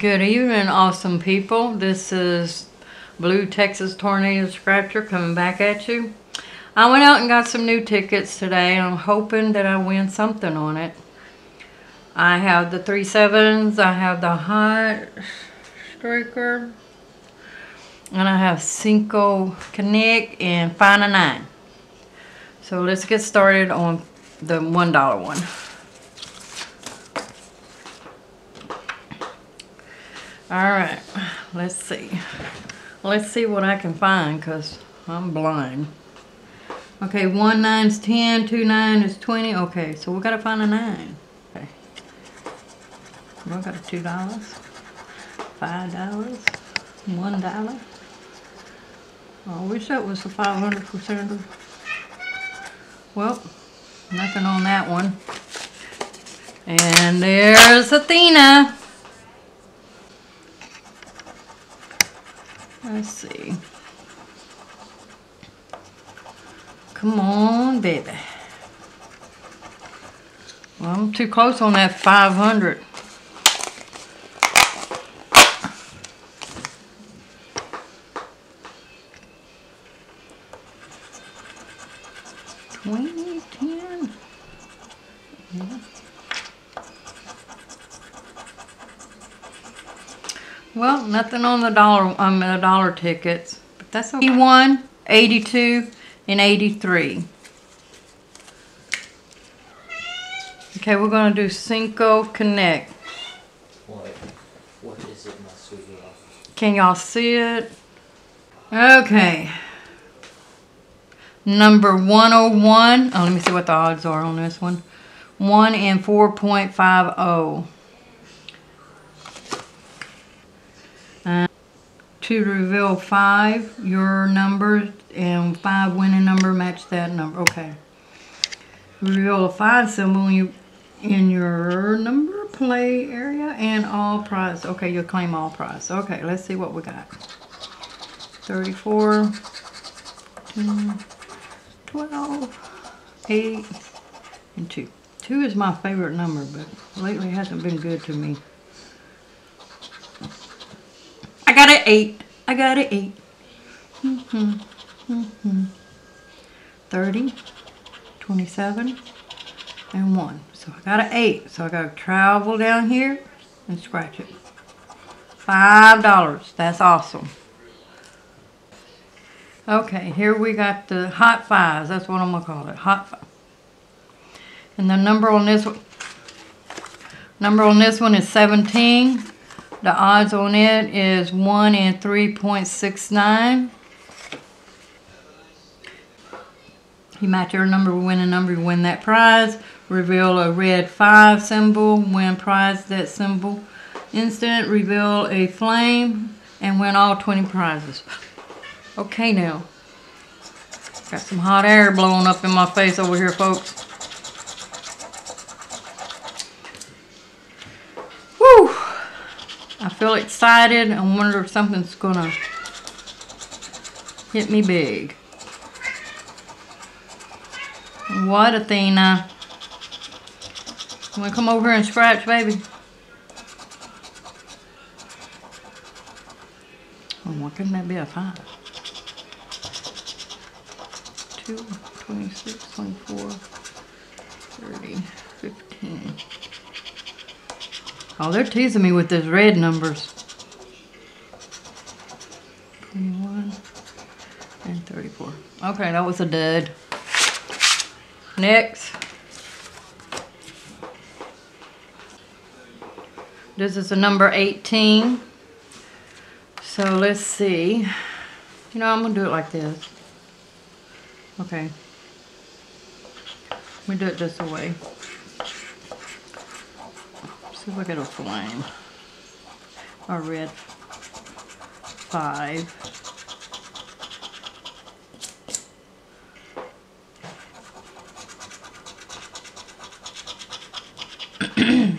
Good evening, awesome people. This is Blue Texas Tornado Scratcher coming back at you. I went out and got some new tickets today. I'm hoping that I win something on it. I have the three sevens, I have the hot striker, and I have Cinco Connect and Find a Nine. So let's get started on the one dollar one. All right, let's see. Let's see what I can find because I'm blind. Okay, one nine's 10, two nine is 20. Okay, so we got to find a nine. Okay. We got a two dollars, five dollars, one dollar. Oh, I wish that was the 500 percent. Well, nothing on that one. And there's Athena. Let's see. Come on, baby. Well, I'm too close on that 500. Well, nothing on the dollar, um, the dollar tickets, but that's okay. 81, 82, and 83. Okay, we're gonna do Cinco Connect. What? What is it, my sweetie? Can y'all see it? Okay. Number 101. Oh, let me see what the odds are on this one. 1 and 4.50. to reveal 5, your number, and 5 winning number match that number. Okay. Reveal a 5 symbol you, in your number play area and all prize. Okay, you'll claim all prize. Okay, let's see what we got. 34, 10, 12, 8, and 2. 2 is my favorite number, but lately hasn't been good to me. I got an 8. I got an 8. Mm-hmm. Mm-hmm. 30, 27, and 1. So I got an 8. So I got to travel down here and scratch it. $5. That's awesome. Okay, here we got the hot fives. That's what I'm going to call it. Hot five. And the number on this one, number on this one is 17. The odds on it is 1 in 3.69. You match your number, win a number, you win that prize. Reveal a red 5 symbol, win prize that symbol. Instant, reveal a flame, and win all 20 prizes. Okay now. Got some hot air blowing up in my face over here, folks. Woo! I feel excited. I wonder if something's gonna hit me big. What, Athena? Wanna come over here and scratch, baby? Oh, why couldn't that be a five? 2, 26, 24, 30, Oh, they're teasing me with those red numbers. 21 and 34. Okay, that was a dud. Next. This is a number 18. So let's see. You know, I'm going to do it like this. Okay. Let me do it this way. See if I get a flame. A red five.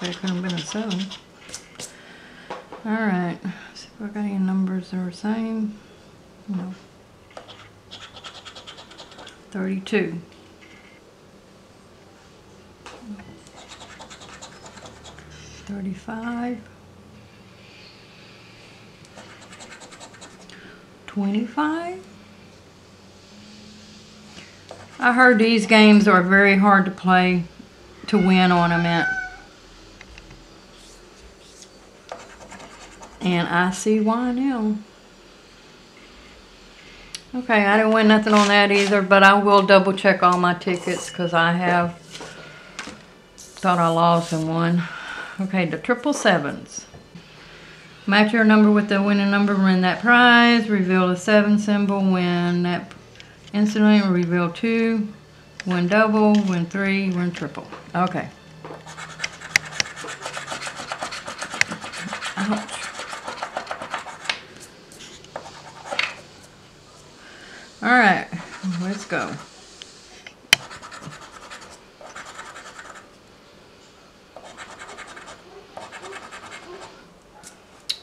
That could have been a seven. Alright, see if I got any numbers that are the same. No. 32. Thirty-five, twenty-five. I heard these games are very hard to play to win on them at. And I see why now. Okay, I didn't win nothing on that either, but I will double check all my tickets because I have thought I lost in one. Okay, the triple sevens. Match your number with the winning number, win that prize. Reveal the seven symbol, win that instantly. Reveal two, win double, win three, win triple. Okay. Ouch. All right, let's go.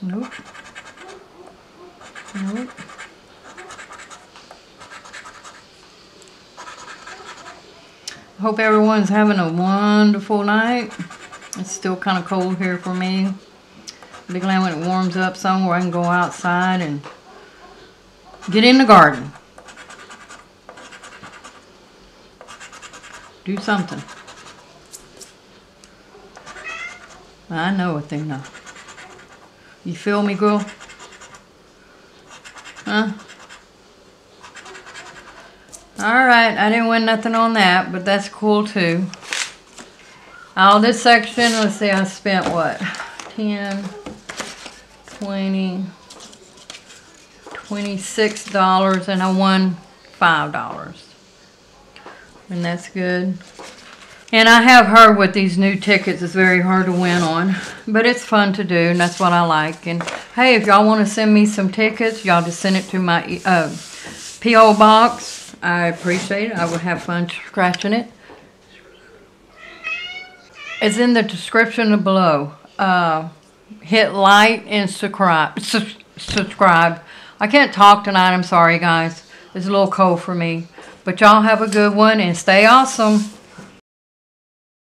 Nope. Nope. Hope everyone's having a wonderful night. It's still kind of cold here for me. Be glad when it warms up some where I can go outside and get in the garden. Do something. I know a thing now. You feel me, girl? Huh? Alright, I didn't win nothing on that, but that's cool too. All this section, let's see, I spent what? 10, 20, $26, and I won $5. And that's good. And I have heard with these new tickets, it's very hard to win on, but it's fun to do, and that's what I like. And hey, if y'all want to send me some tickets, y'all just send it to my uh, PO box. I appreciate it. I would have fun scratching it. It's in the description below. Uh, hit like and subscribe. Subscribe. I can't talk tonight. I'm sorry, guys. It's a little cold for me. But y'all have a good one and stay awesome.